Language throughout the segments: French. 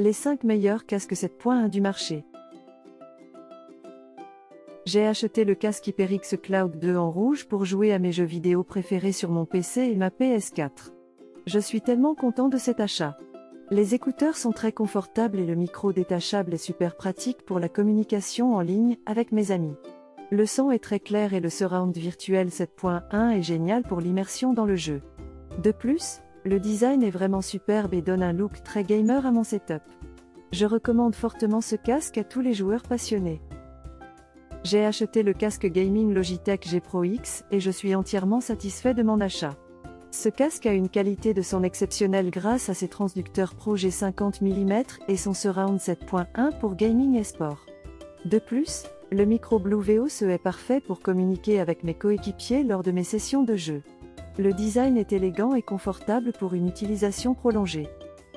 Les 5 meilleurs casques 7.1 du marché. J'ai acheté le casque HyperX Cloud 2 en rouge pour jouer à mes jeux vidéo préférés sur mon PC et ma PS4. Je suis tellement content de cet achat. Les écouteurs sont très confortables et le micro détachable est super pratique pour la communication en ligne avec mes amis. Le son est très clair et le surround virtuel 7.1 est génial pour l'immersion dans le jeu. De plus, le design est vraiment superbe et donne un look très gamer à mon setup. Je recommande fortement ce casque à tous les joueurs passionnés. J'ai acheté le casque gaming Logitech G Pro X et je suis entièrement satisfait de mon achat. Ce casque a une qualité de son exceptionnelle grâce à ses transducteurs Pro G50 mm et son surround 7.1 pour gaming et sport. De plus, le micro Blue VO est parfait pour communiquer avec mes coéquipiers lors de mes sessions de jeu. Le design est élégant et confortable pour une utilisation prolongée.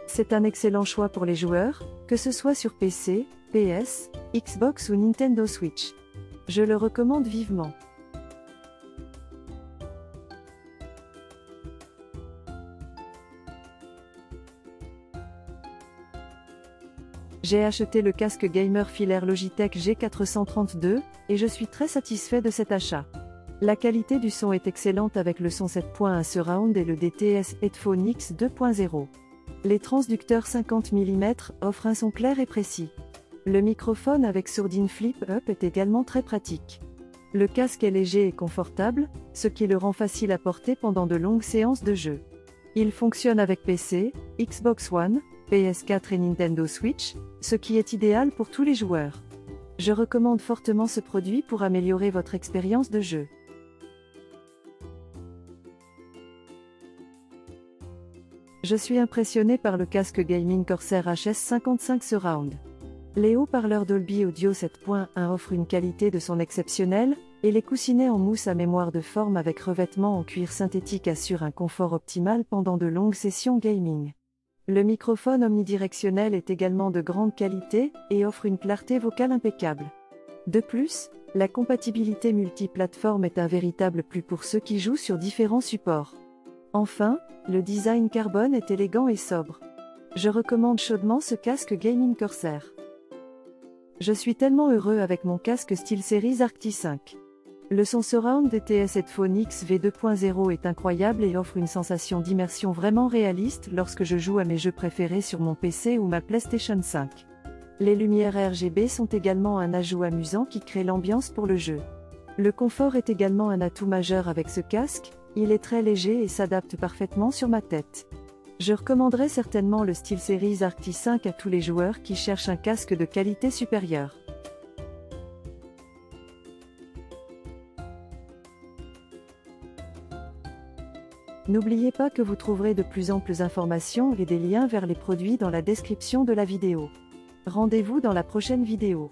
C'est un excellent choix pour les joueurs, que ce soit sur PC, PS, Xbox ou Nintendo Switch. Je le recommande vivement. J'ai acheté le casque gamer filaire Logitech G432, et je suis très satisfait de cet achat. La qualité du son est excellente avec le son 7.1 surround et le DTS Headphone X 2.0. Les transducteurs 50 mm offrent un son clair et précis. Le microphone avec sourdine flip-up est également très pratique. Le casque est léger et confortable, ce qui le rend facile à porter pendant de longues séances de jeu. Il fonctionne avec PC, Xbox One, PS4 et Nintendo Switch, ce qui est idéal pour tous les joueurs. Je recommande fortement ce produit pour améliorer votre expérience de jeu. Je suis impressionné par le casque gaming Corsair HS55 Surround. Les haut-parleurs Dolby Audio 7.1 offrent une qualité de son exceptionnelle, et les coussinets en mousse à mémoire de forme avec revêtement en cuir synthétique assurent un confort optimal pendant de longues sessions gaming. Le microphone omnidirectionnel est également de grande qualité et offre une clarté vocale impeccable. De plus, la compatibilité multiplateforme est un véritable plus pour ceux qui jouent sur différents supports. Enfin, le design carbone est élégant et sobre. Je recommande chaudement ce casque Gaming Corsair. Je suis tellement heureux avec mon casque SteelSeries Arctis 5. Le son surround DTS Headphone X V2.0 est incroyable et offre une sensation d'immersion vraiment réaliste lorsque je joue à mes jeux préférés sur mon PC ou ma PlayStation 5. Les lumières RGB sont également un ajout amusant qui crée l'ambiance pour le jeu. Le confort est également un atout majeur avec ce casque, il est très léger et s'adapte parfaitement sur ma tête. Je recommanderais certainement le SteelSeries Arctis 5 à tous les joueurs qui cherchent un casque de qualité supérieure. N'oubliez pas que vous trouverez de plus amples informations et des liens vers les produits dans la description de la vidéo. Rendez-vous dans la prochaine vidéo.